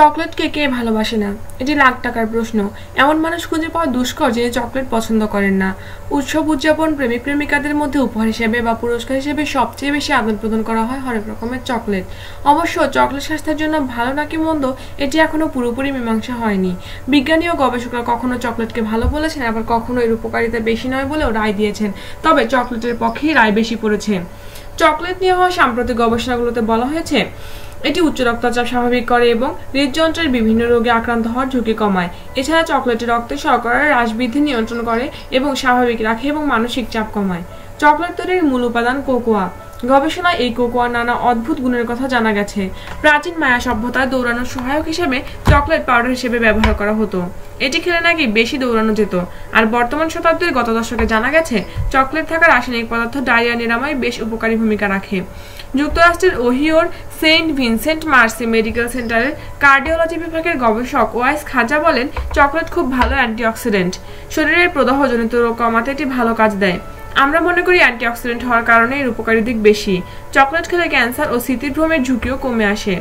চকলেটকে কে ভালোবাসে না? এটি লাখ টাকার প্রশ্ন। এমন মানুষ খুঁজে পাওয়া দুষ্কর যিনি চকলেট পছন্দ করেন না। উৎসব উদযাপন, প্রেমিক প্রেমিকাদের মধ্যে উপহার হিসেবে বা পুরস্কার হিসেবে সবচেয়ে বেশি আদান প্রদান করা হয় হরেক রকমের চকলেট। অবশ্য চকলেট স্বাস্থ্যের জন্য ভালো নাকি মন্দ, এটি এখনও পুরোপুরি মীমাংসা হয়নি। বিজ্ঞানী ও গবেষকরা কখনো চকলেটকে ভালো বলেছেন, আবার কখনো এর উপকারিতা বেশি নয় বলেও রায় দিয়েছেন। তবে চকলেটের পক্ষেই রায় বেশি পড়েছে। চকলেট নিয়ে হওয়া সাম্প্রতিক গবেষণাগুলোতে বলা হয়েছে এটি উচ্চ রক্তচাপ স্বাভাবিক করে এবং হৃদযন্ত্রের বিভিন্ন রোগে আক্রান্ত হওয়ার ঝুঁকি কমায়। এছাড়া চকলেটে রক্তে শর্করার হ্রাস বৃদ্ধি নিয়ন্ত্রণ করে এবং স্বাভাবিক রাখে এবং মানসিক চাপ কমায়। চকলেট তৈরির মূল উপাদান কোকোয়া। গবেষণায় এই কোকোয়ার নানা অদ্ভুত গুণের কথা জানা গেছে। প্রাচীন মায়া সভ্যতায় দৌড়ানোর সহায়ক হিসেবে চকলেট পাউডার হিসেবে ব্যবহার করা হতো। এটি খেলে নাকি বেশি দৌড়ানো যেত। আর বর্তমান শতাব্দীর গত দশকে জানা গেছে, চকলেট থাকা রাসায়নিক পদার্থ ডায়রিয়া নিরাময় বেশ উপকারী ভূমিকা রাখে। যুক্তরাষ্ট্রের ওহিওর সেন্ট ভিনসেন্ট মার্সি মেডিকেল সেন্টারের কার্ডিওলজি বিভাগের গবেষক ওয়াইস খাজা বলেন, চকলেট খুব ভালো অ্যান্টিঅক্সিডেন্ট। শরীরের প্রদাহজনিত রোগ কমাতে এটি ভালো কাজ দেয়। আমরা মনে করি অ্যান্টিঅক্সিডেন্ট হওয়ার কারণে এর উপকারী দিক বেশি। চকলেট খেলে ক্যান্সার ও স্মৃতিভ্রমের ঝুঁকিও কমে আসে।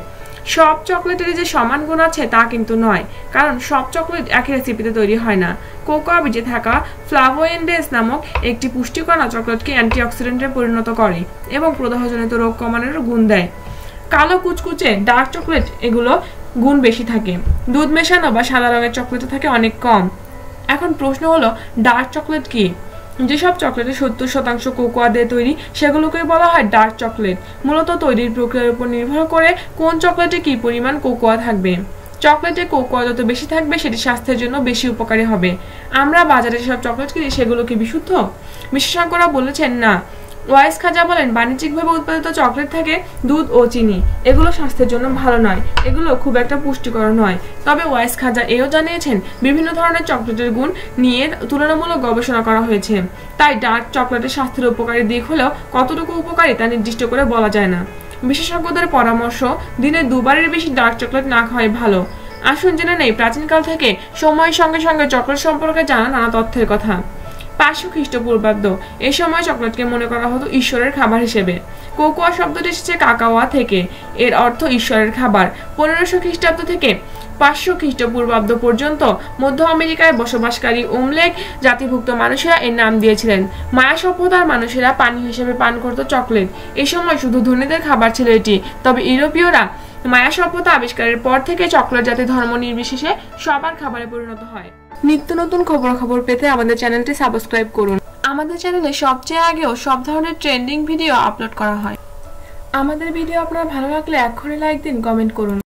সব চকলেটের যে সমান গুণ আছে তা কিন্তু নয়, কারণ সব চকলেট একই রেসিপিতে তৈরি হয় না। কোকোয়া বীজে থাকা ফ্লাভোয়েন্ডেস নামক একটি পুষ্টিকণা চকলেটকে অ্যান্টিঅক্সিডেন্টে পরিণত করে এবং প্রদাহজনিত রোগ কমানোর গুণ দেয়। কালো কুচকুচে ডার্ক চকলেট এগুলো গুণ বেশি থাকে। দুধ মেশানো বা সাদা রঙের চকলেটে থাকে অনেক কম। এখন প্রশ্ন হলো, ডার্ক চকলেট কি? যেসব চকলেটে সত্তর শতাংশ কোকোয়া দিয়ে তৈরি সেগুলোকে বলা হয় ডার্ক চকলেট। মূলত তৈরির প্রক্রিয়ার উপর নির্ভর করে কোন চকলেটে কি পরিমাণ কোকোয়া থাকবে। চকলেটে কোকোয়া যত বেশি থাকবে, সেটি স্বাস্থ্যের জন্য বেশি উপকারী হবে। আমরা বাজারে যেসব চকলেট কিনি, সেগুলো কি বিশুদ্ধ? বিশেষজ্ঞরা বলেছেন, না। ওয়াইস খাজা বলেন, বাণিজ্যিকভাবে উৎপাদিত চকলেট থাকে দুধ ও চিনি। এগুলো স্বাস্থ্যের জন্য ভালো নয়। এগুলো খুব একটা পুষ্টিকর নয়। তবে ওয়াইস খাজা এও জানিয়েছেন, বিভিন্ন ধরনের চকলেটের গুণ নিয়ে তুলনামূলক গবেষণা করা হয়েছে। তাই ডার্ক চকলেটের স্বাস্থ্যের উপকারী দিক হলেও কতটুকু উপকারী তা নির্দিষ্ট করে বলা যায় না। বিশেষজ্ঞদের পরামর্শ, দিনে দুবারের বেশি ডার্ক চকলেট না খাওয়াই ভালো। আসুন জেনে নেই, প্রাচীনকাল থেকে সময়ের সঙ্গে সঙ্গে চকলেট সম্পর্কে জানা নানা তথ্যের কথা। পাঁচশো খ্রিস্টপূর্বাব্দ। এই সময় চকলেটকে মনে করা হতো ঈশ্বরের খাবার হিসেবে। কোকোয়া শব্দটি এসেছে কাকাওয়া থেকে। এর অর্থ ঈশ্বরের খাবার। পনেরোশো খ্রিস্টাব্দ থেকে পাঁচশো খ্রিস্টপূর্বাব্দ পর্যন্ত মধ্য আমেরিকায় বসবাসকারী ওমলেক জাতিভুক্ত মানুষেরা এর নাম দিয়েছিলেন। মায়া সভ্যতার মানুষেরা পানি হিসেবে পান করত চকলেট। এ সময় শুধু ধনীদের খাবার ছিল এটি, তবে ইউরোপীয়রা মায়া সভ্যতা আবিষ্কারের পর থেকে চকলেট জাতি ধর্ম নির্বিশেষে সবার খাবারে পরিণত হয়। নিত্য নতুন খবর খবর পেতে আমাদের চ্যানেলটি সাবস্ক্রাইব করুন। আমাদের চ্যানেলে সবচেয়ে আগেও সব ধরনের ট্রেন্ডিং ভিডিও আপলোড করা হয়। আমাদের ভিডিও আপনার ভালো লাগলে এক্ষুনি লাইক দিন কমেন্ট করুন।